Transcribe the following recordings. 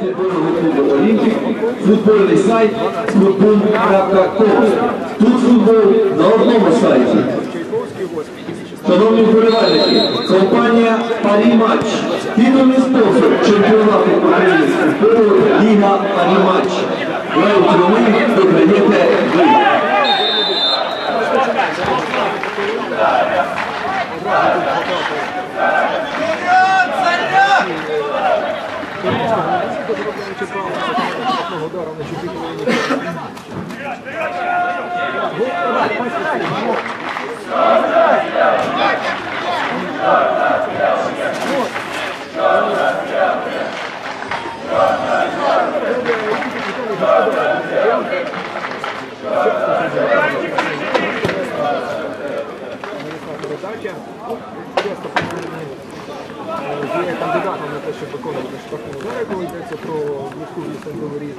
Футбольного клубу Олімпік, футбольний сайт futbol.com. Тут футбол на одному сайті. Шановні вболівальники, компанія Паріматч, фінальний спонсор чемпіонату України з футболу Ліга Паріматч. Грають вони, виграєте ви. передача. Ну, Часто є кандидатом на те, щоб виконувати штрафну зараз, коли йдеться про близьку вісенковий різ.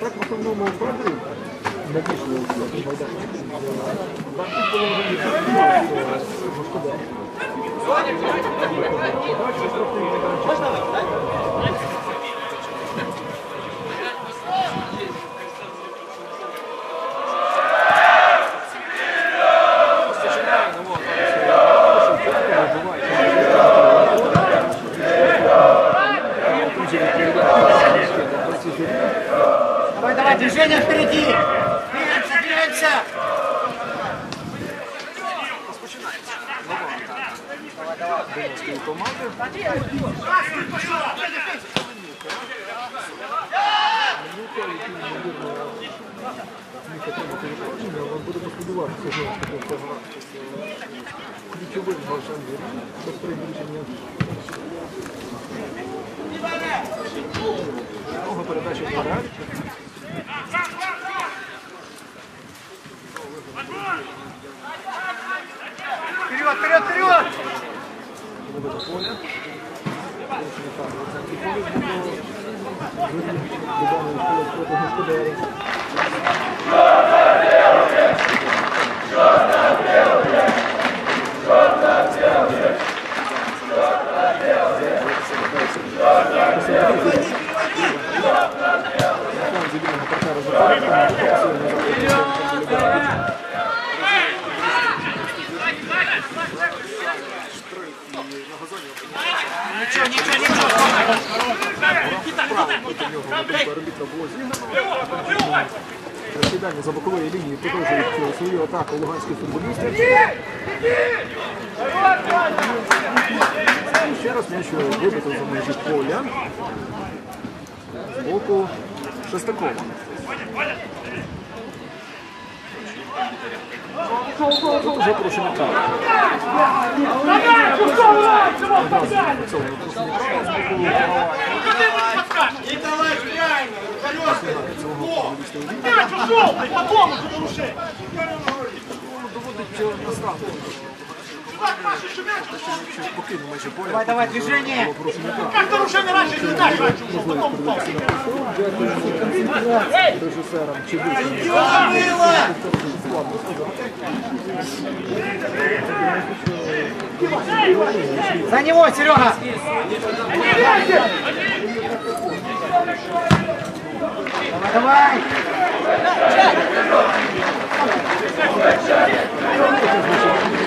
Так в основному бади надійшли майданчик. Так було вже господарство. Подальше штрафний майданчик. Давай, давай, движение впереди! Двигаемся, двигаемся! Донецької команди. Минута, які, ймовірно, зміг отримати відповідно, але будемо сподіватися, що з такого цього ключовим гравцем вірі, без перебільшення. Друга передача вперед. Вперед, вперед, вперед! Половина поля. Порушення правил в центрі поля було. Додали поле проти господарів Забільного партнера за Ничего, ничего, ничего! арбітра було зігнано. Розкидання за бокової лінії продовжують свою атаку луганські футболісти. І ще раз м'яч вибито за межі поля з боку Шестакова. Тут вже порушення права. Одразу зафіксовано порушення права з боку Николай, правильно! Колесный! цілого футболіста. Мяч ушел! Потом уже нарушение! доводить наставку. Що покинув майже поля. Давай, давай, движение! Как нарушение раньше не знаешь, раньше ушел, потом упал! режисером чи! За него, Серега! Давай, давай! Жаль.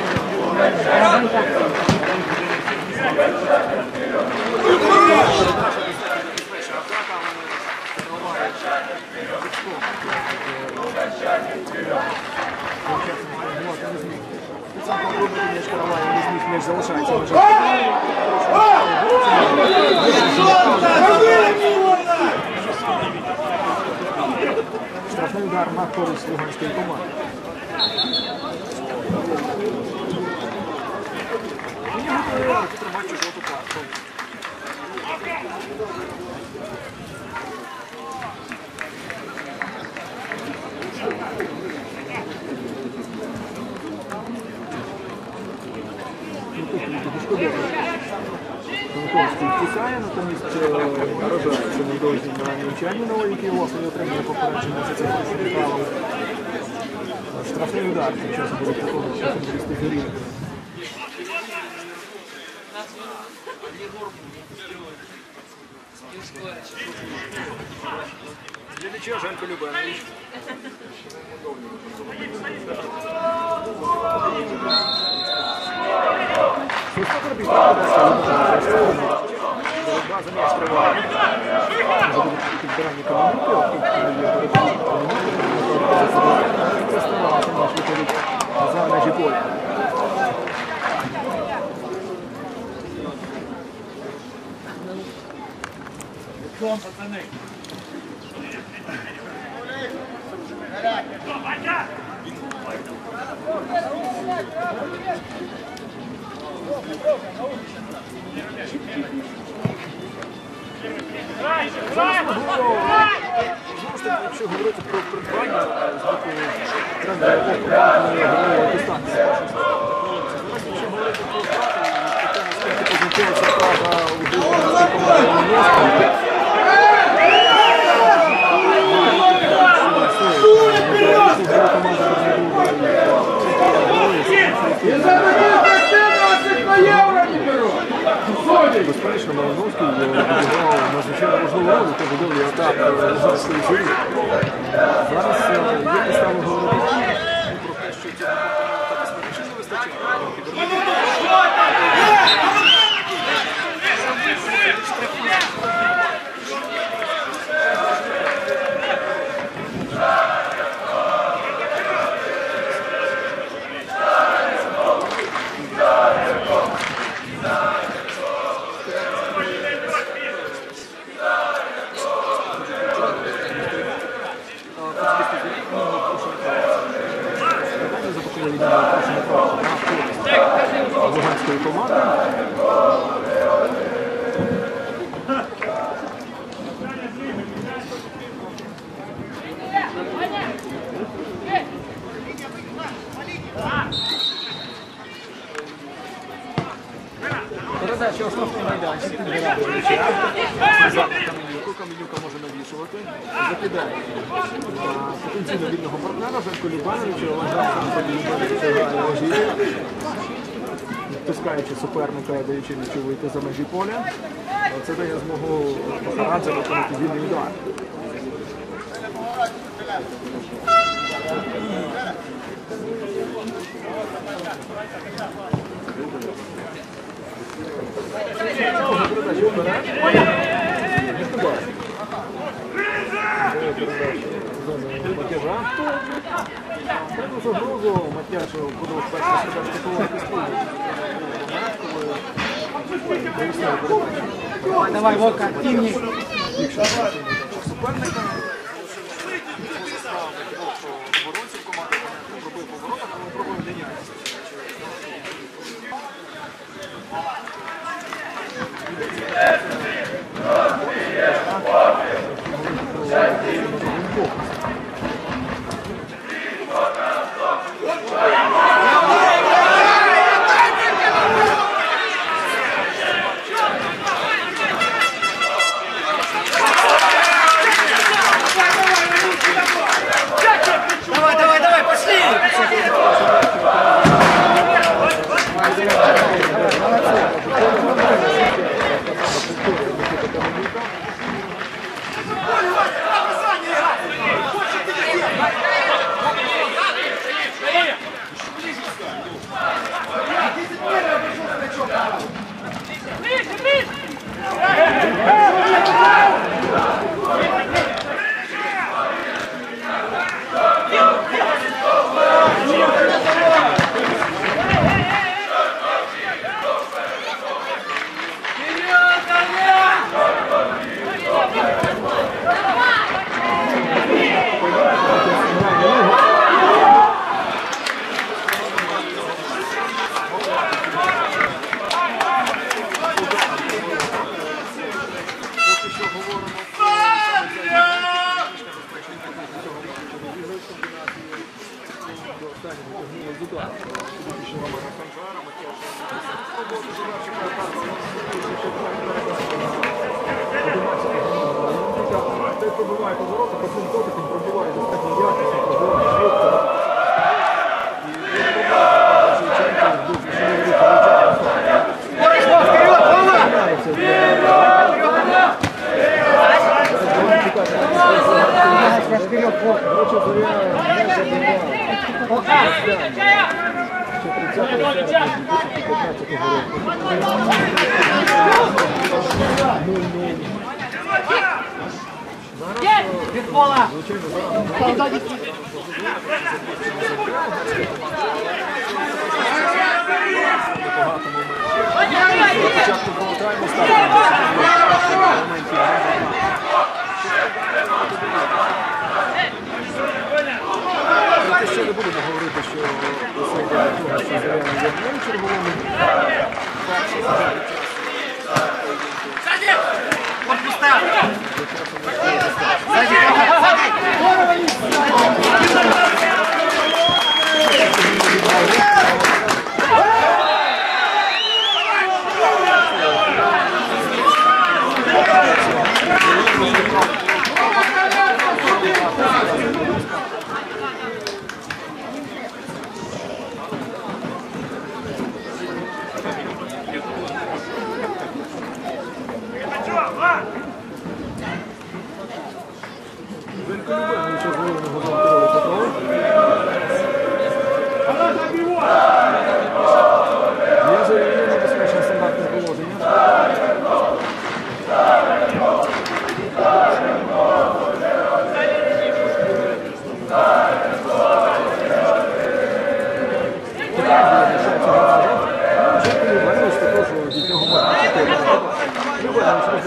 Штрафний удар на користь луганської команди. Він готовий тримати жовту картку. Франковський втікає, натомість е, наражається недовзі на Нівчаніна, який власне отримує попередження за це порушення правил. Штрафний удар тим часом буде виконувати футболісти Геріна. Глядача Женко Любенович. Високо робіть, Боротьба за м'яч триває. Підбирання комуніків, Це ставалося наш виходить за межі поля. Знову ж таки, якщо говорити про придбання з боку тренера якого команди ми говорили дистанції. Зараз, якщо говорити про втрати, і про те, наскільки позначилася втрата у команди І за такі тактивності на євро не беруть. Безперечно, Малиновський е, відіграв надзвичайно важливу роль, яку будові етап Лужанської журі. Зараз я не стану говорити про те, що цього не вистачає. Луганської команди. Передача основний майданчик підбирає м'яча. Назад на Каменюку. Каменюка може навішувати. Закидає на потенційно вільного партнера Женко Любановича. Вважається на події Любановича спонукаючи суперника, даючи м'ячу вийти за межі поля, це дає змогу Харадзе виконати вільний удар. Матяжа. Загрозу Матяжу подав першого штатувати спільно. Давай, давай, Вовка, активней. Суперника. Оборонців Сзади! Подпустав! Сзади! Сзади!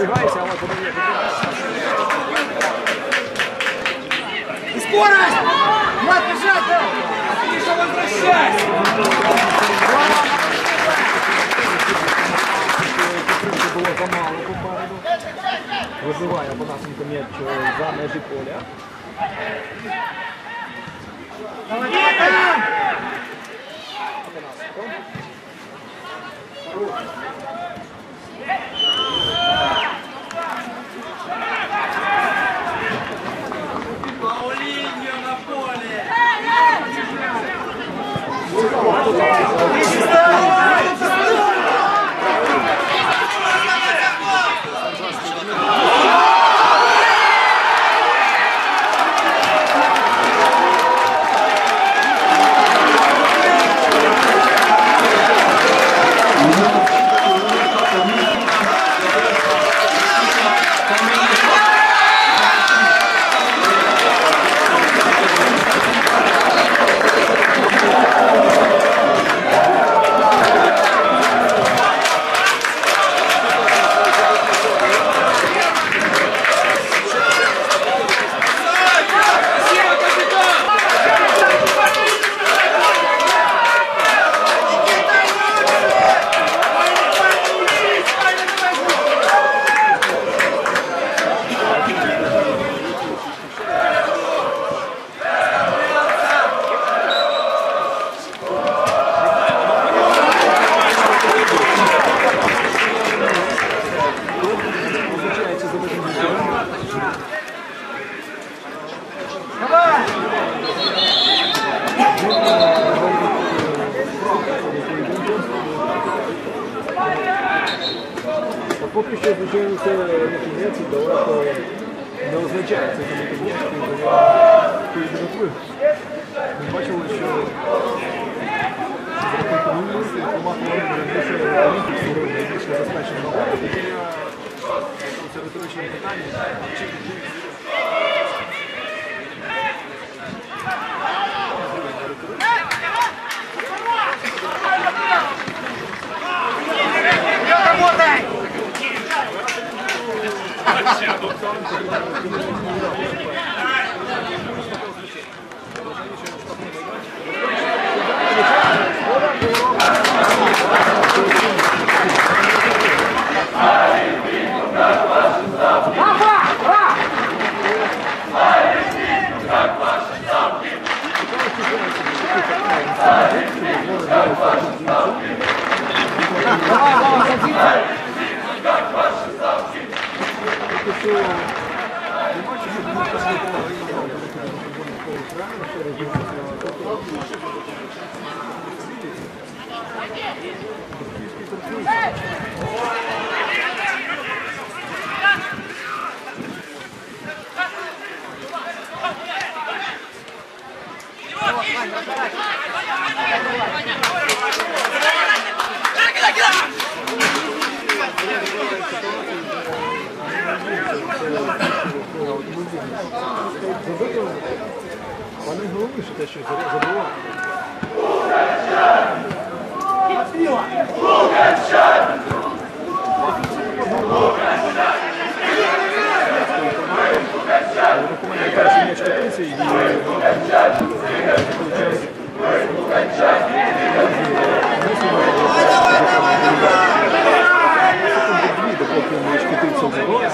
Любимо, що розбігається, але подає. Скорость! Мать, бежать! Миша, возвращайся! Підтримки було замало попереду. Вибиває Бонасенко м'яч е, за межі поля. А Поки що, звичайно, це не кінець і далеко не означає це не кінець, коли виграв. Ми бачили, що за рахунком мінусів команда раніше Олімпік створив найбільше забезпечення набагато. Тоді я це риторичне питання. Чи Работай! Поки що не бачу, Кидай, кидай, кидай! Вони головніше те, що забували. Лукача! Лукача! Давай, давай, давай! pouquinho mais que tudo sobre nós.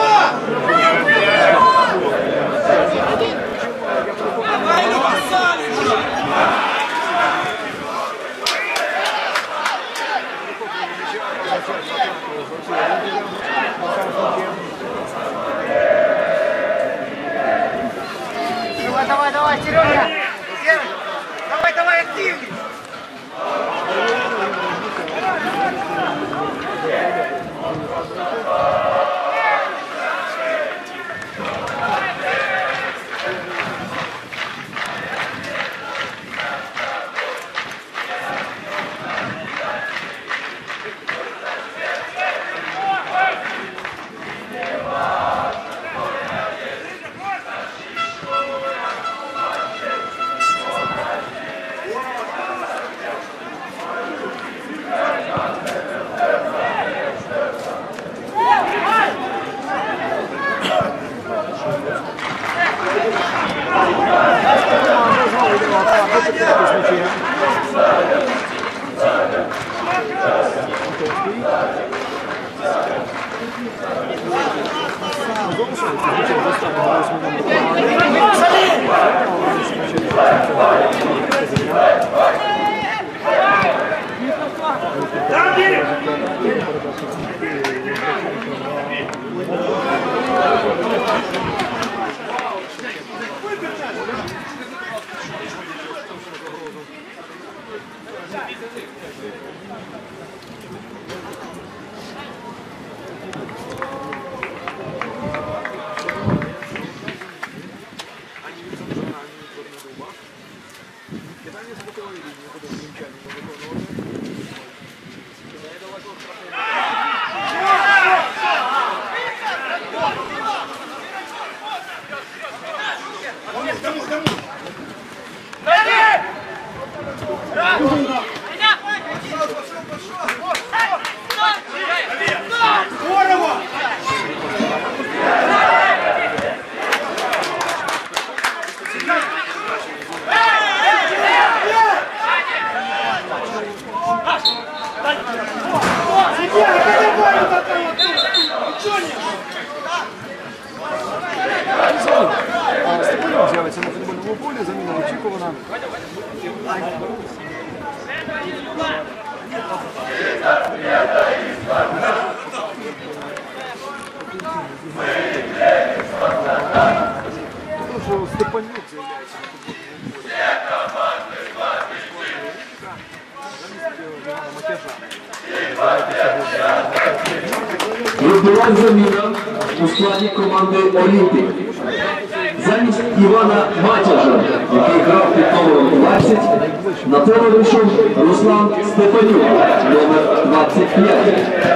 На поле вийшов Руслан Степанюк, номер 25.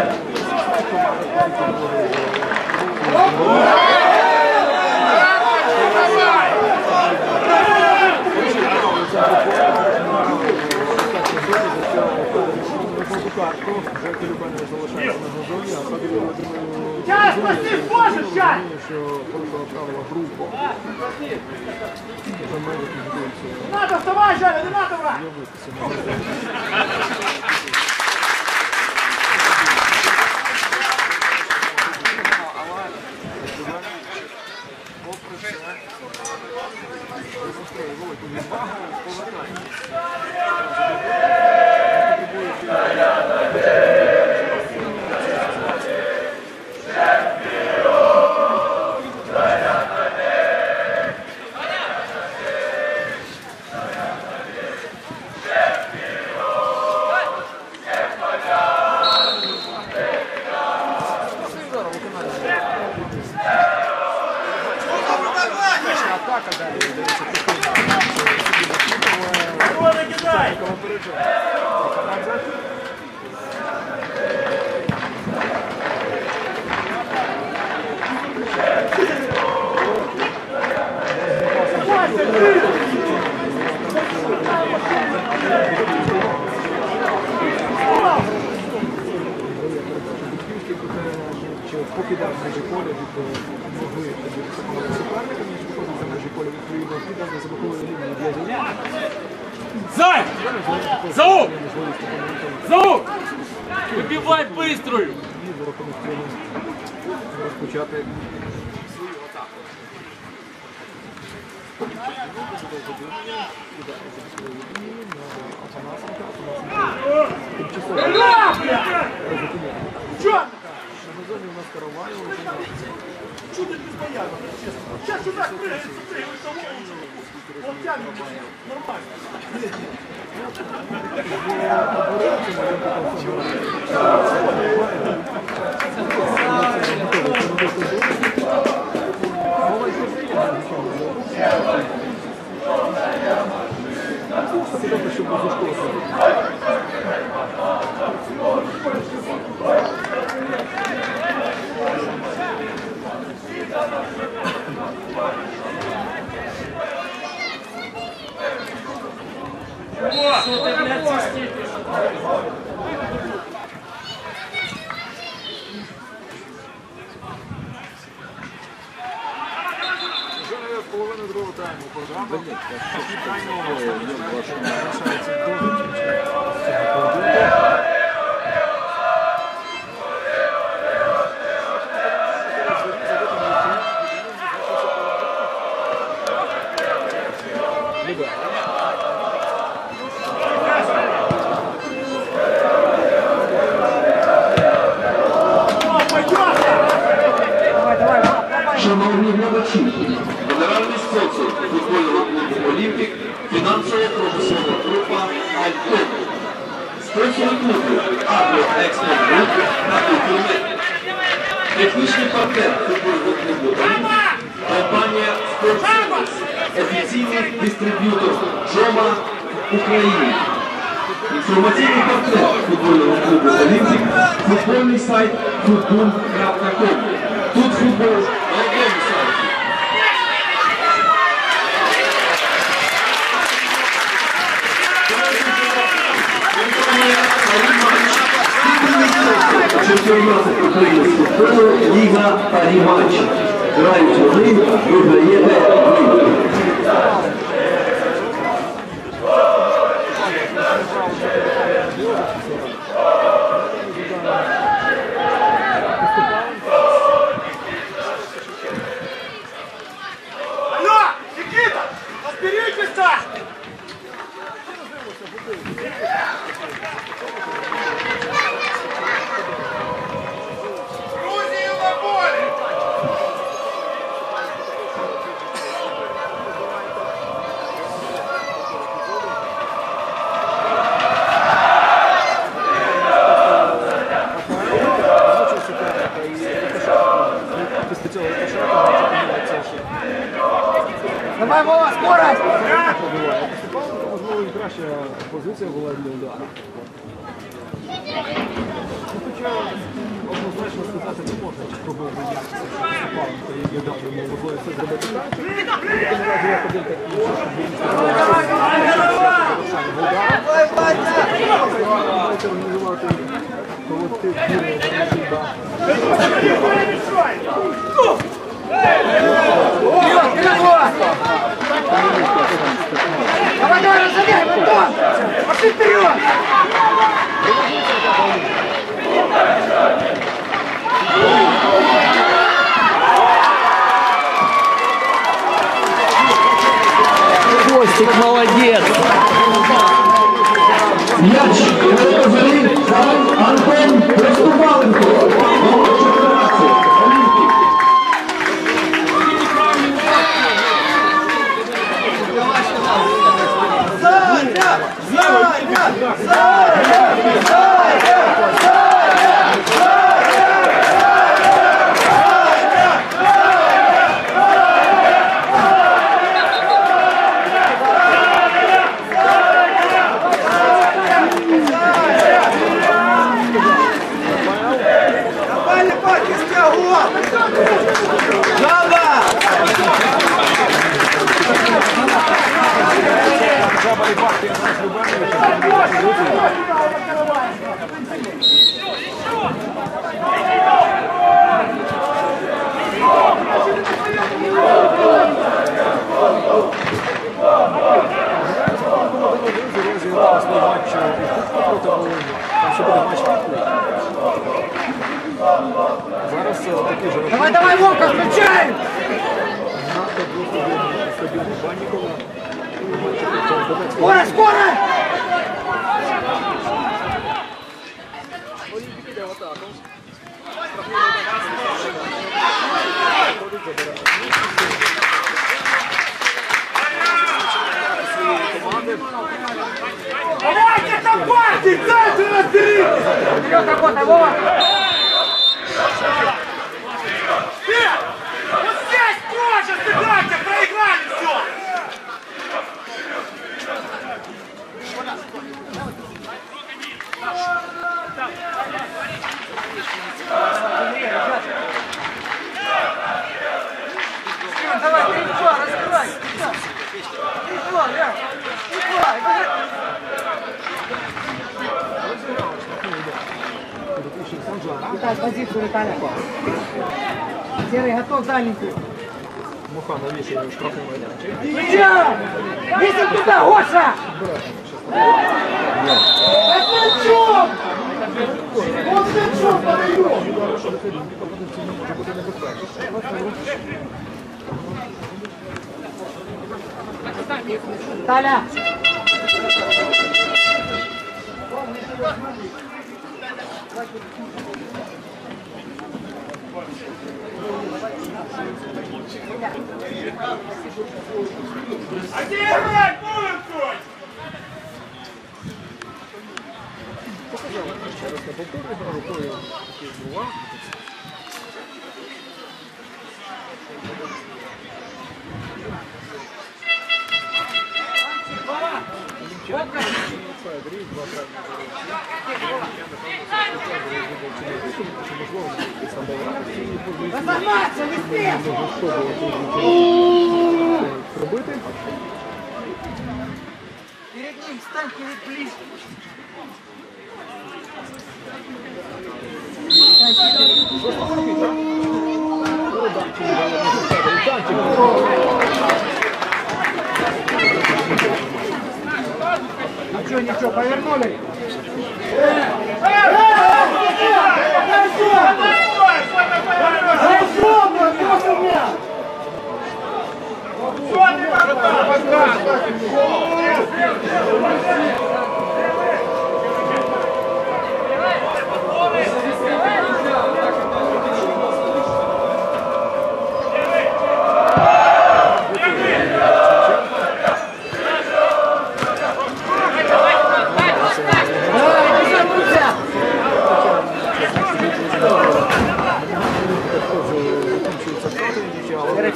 Карту, вже залишається на газоні, а садові отримали Сейчас, спаси, Боже, сейчас! Надо, вставай, Жаля, не надо, брат! Зай! Заук! Заук! Вибивай бистрою! Розпочати свою атаку. Чорт! Караваєва. Чудо непонятно, чесно. Сейчас сюда прыгает, прыгает того. Он тянет нормально. Сюда еще позушковка. Что ты, блядь, свистишь? половину другого тайма программа. Блин, little bit. Виталь, позицию Виталя. Серый, готов дальненькую. Муха навішує штрафний майданчик. Идем! Висим туда, Гоша! Это о чем? Вот о чем подаем! Таля! Через на повторі гра рукою була. Разогнаться, не спешь! Робити. Перед ним стань перед ближе. Ничего, ничего, повернули. Хорошо, брат,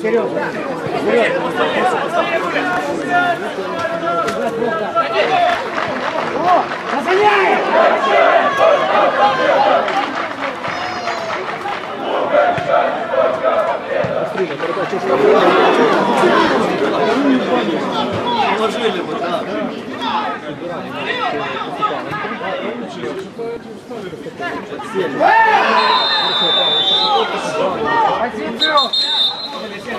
нічия, але Вперед, вперед! О, разгоняй! стрільна передача штрафний. Позицию!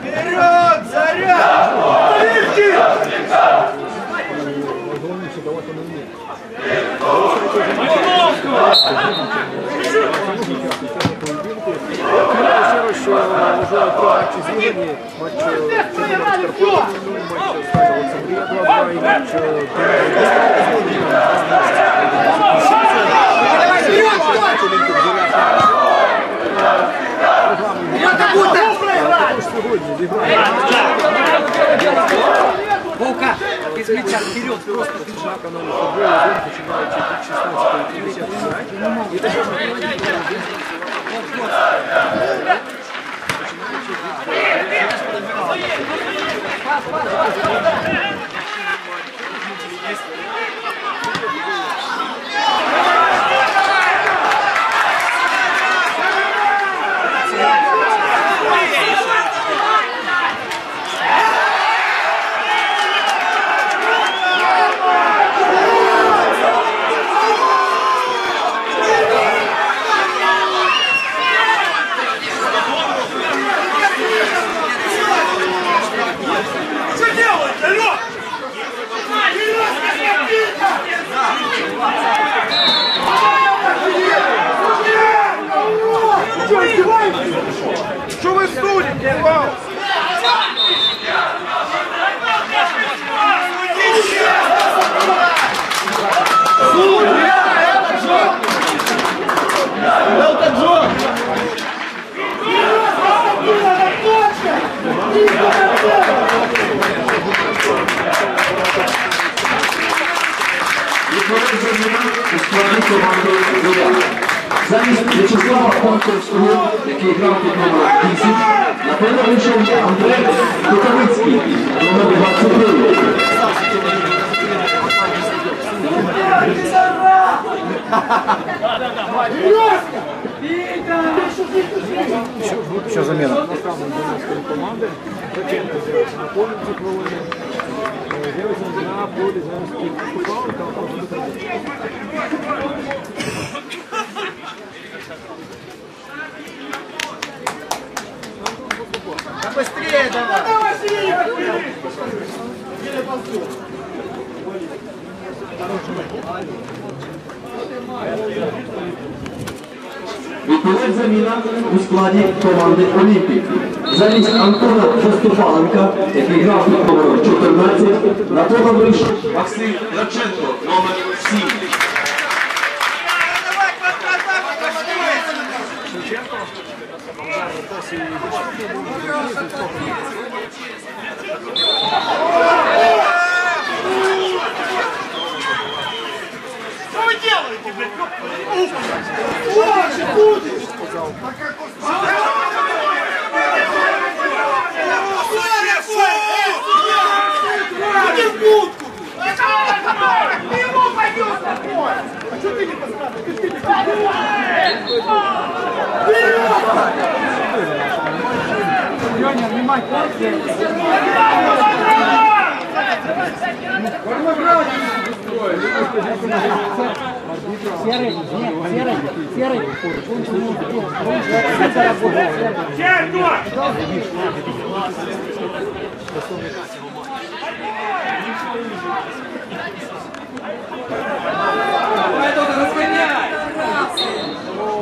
Вперед, заряд! Головніше давати на мені. Ще раз, що можливо про матчі зіграні, матч Чорноморська Карпати, матч Сталь Олександрія 2-2 і матч Також сьогодні зіграє Вовка, без мяча, вперед, просто. на каналі футбол 1, починаючи від 16.55. І також на каналі футбол 1 Что Відповідь заміна у складі команди «Зоря». Замість В'ячеслава Конковського, який грав під номером 10, на поле вийшов Андрей Кутовицький, номер 29. Що заміна? Наставник донецької команди. Печенко з'явився на полі ці хвилини. Е, З'явився на полі замість Кіпку Павлика, а потім Відповідь заміна у складі команди Олімпік. Замість Антона Заступаленка, який грав під номером 14, на поле вийшов Максим Радченко, номер 7. Давай, контратаку, давай! Шевченко. Вы делаете, блядь? Лучше будешь! Иди в будку! Ты ему пойдешь такой! А что ты не посмотришь? Ты ж ты не Леня, Серый, нет, серый, серый. Он заработал.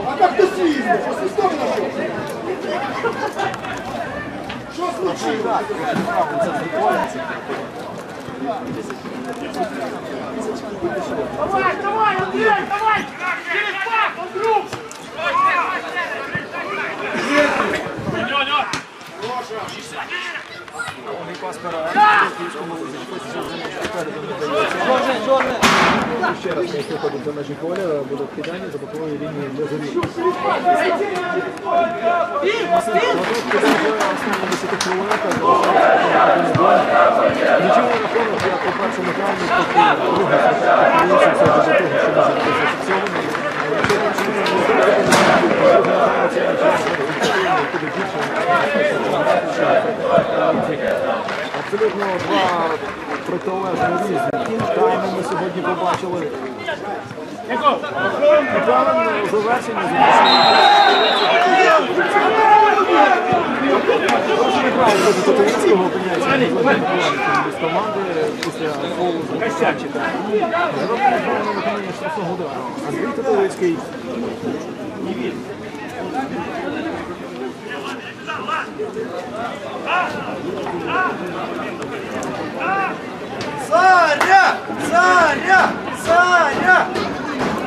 А как ты свистнешь? Что свисток нашел? Что случилось? Давай, давай, Андрей, давай! Через пах, он друг! ще раз не виходить за межі поля, буде кидання за Нічого не рахунок, як по першому травмі, поки другий українців що може бути. Абсолютно два протилежні різні. Тайми ми сьогодні побачили. Без команди після голу Косячика. Андрій Татовицький.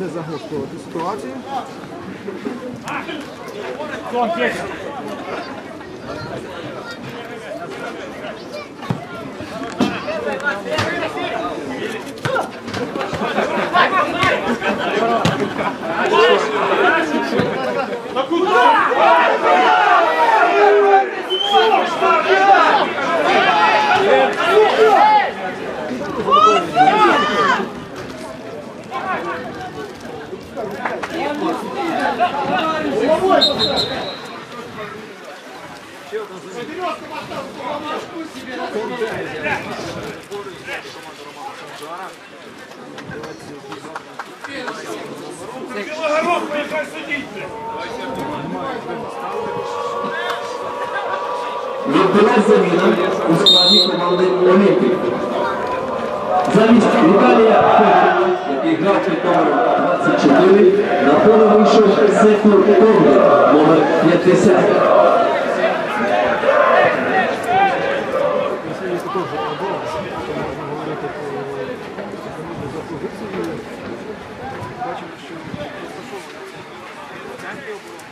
не загострювати ситуацію. né?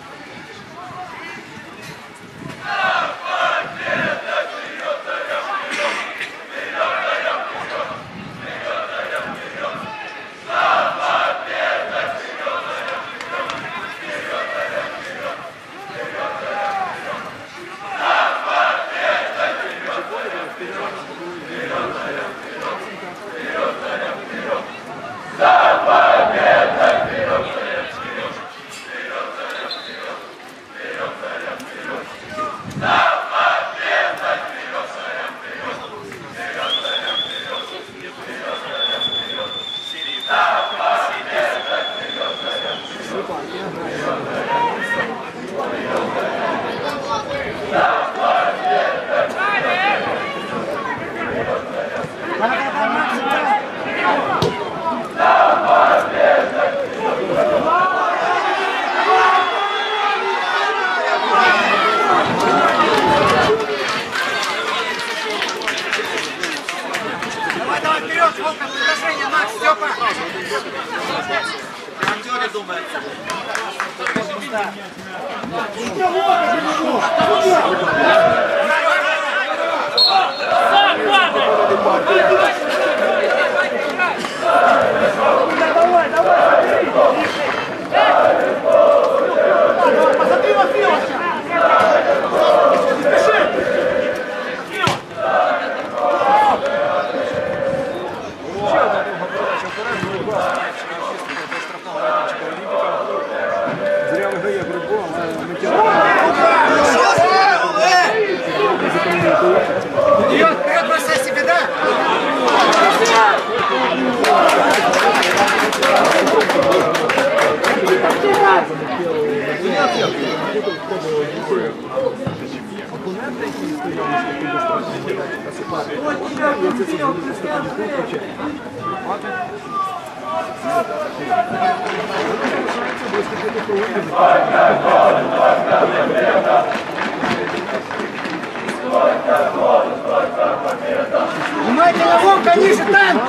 Внимательно, Вовка, ниже танк!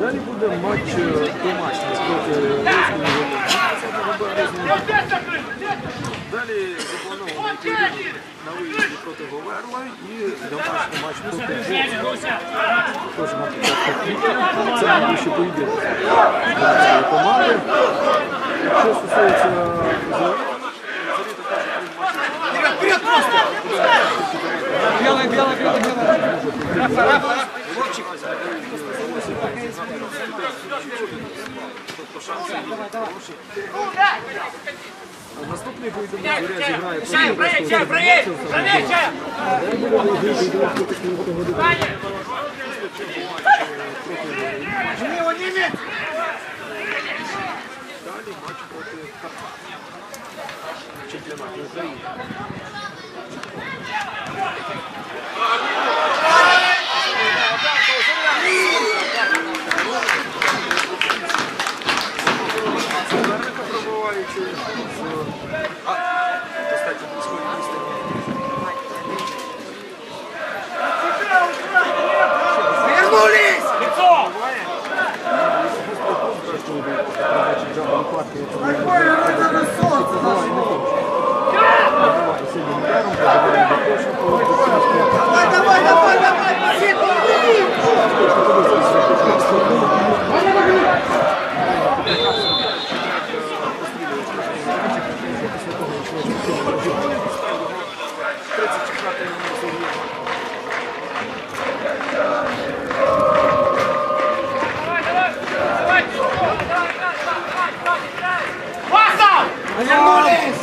Далі буде матч домашній проти Росії Далі запланований поєдинок на виїзді проти Говерла і домашній матч проти Бога. Теж на початку квітня. Це найближчі поєдинок цієї команди. Що стосується Зорі, Зорі також матчі Вперед просто! Белый, белый, белый, белый. Наступний поєдинок Зоря зіграє Чай, проти проверь, чай, проверь! Проверь, чай! Жми его, не иметь! Далі матч проти Карпат. Чемпіонату України. Давай, давай, давай, давай! Пошли, пошли! Вернулись!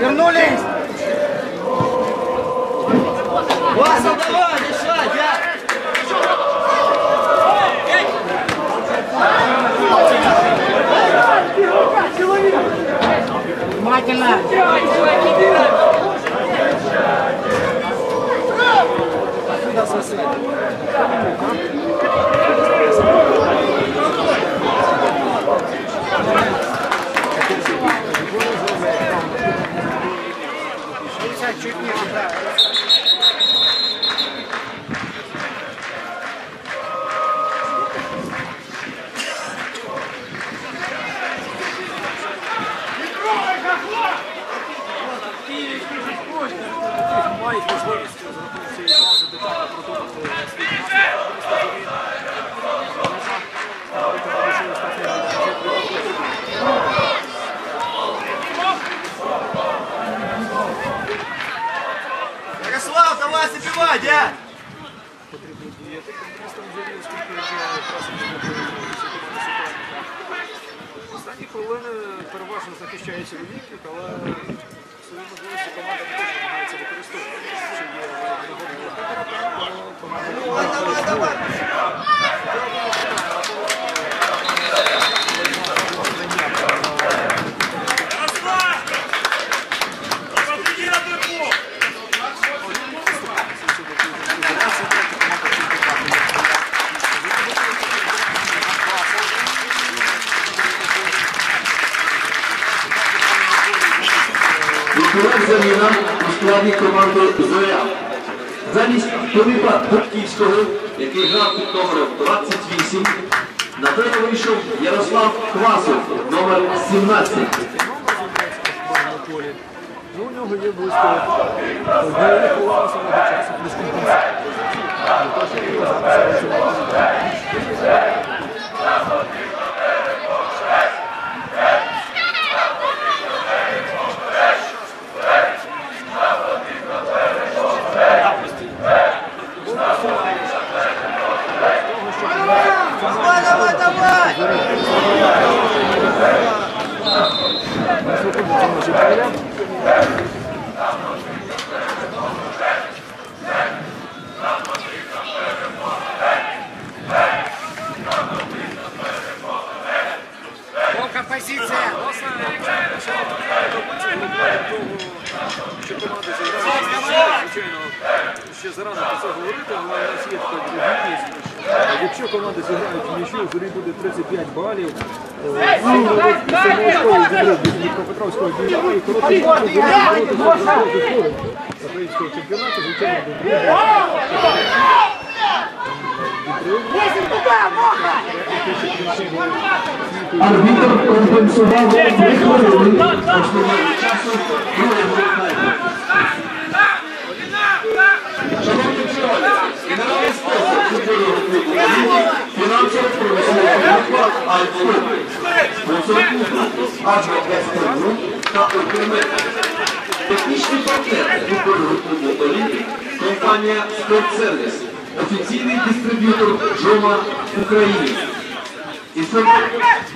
Вернулись! Васа, давай, решай, я! Внимательно! Чуть ниже, да. суперника. Останні хвилини переважно захищає чоловіків, але свої можливості команда також намагається використовувати. Що є нагода для контратаку, але команда Давай, команди Зоря. Замість Филипа Гурківського, який грав під номером 28, на тебе вийшов Ярослав Квасов, номер 17. Ну, у нього є близько однієї хвилини самого часу плюс. Зарано про це говорити, але у нас є така вірогідність. Якщо команди зіграють в нічю, зорі буде 35 балів, забив від Дніпропетровського Дніпра і короткий збір українського чемпіонату, звичайно, був другий. Арбітр компенсував основного часу спонсор футбольного клубу «Олімпік» фінансово промислова група «Альфа». Спонсор клубу «Агро-Екстрагрум» та «Укрмет». Технічний партнер футбольного клубу «Олімпік» компанія «Спортсервіс», офіційний дистриб'ютор «Жома України». Інформ-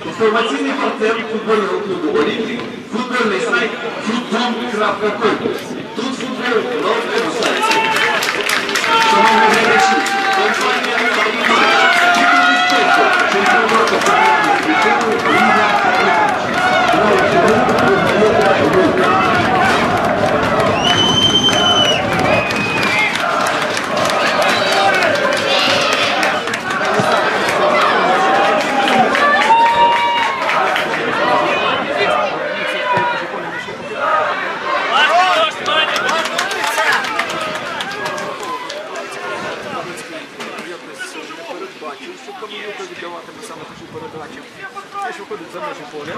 Інформаційний партнер футбольного клубу «Олімпік» футбольний сайт football.com. Тут футбол на одному сайті. Шановні глядачі, Thank you. нашем поле.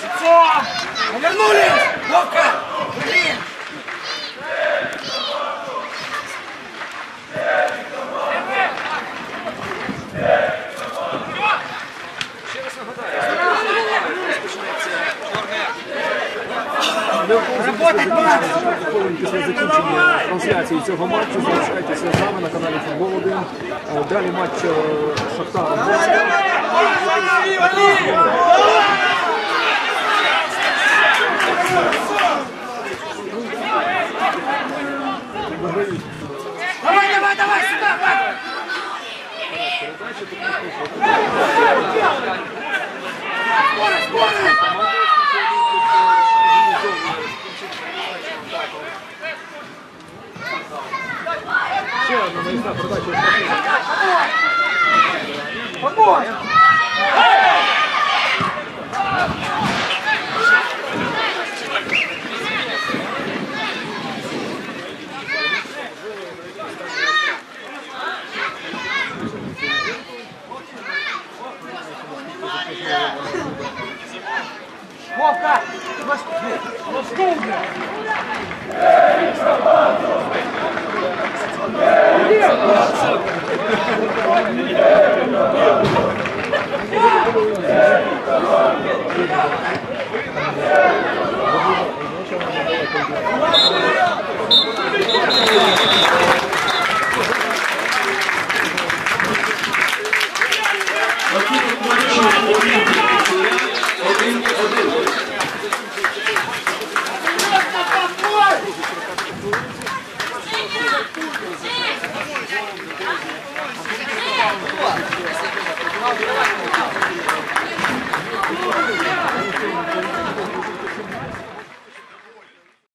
Цицом! Вернулись! Ловко! Блин! Трансляції цього матчу залишайтеся з нами на каналі Футбол 1. Далі матч е, Шахтар. ¡Vamos,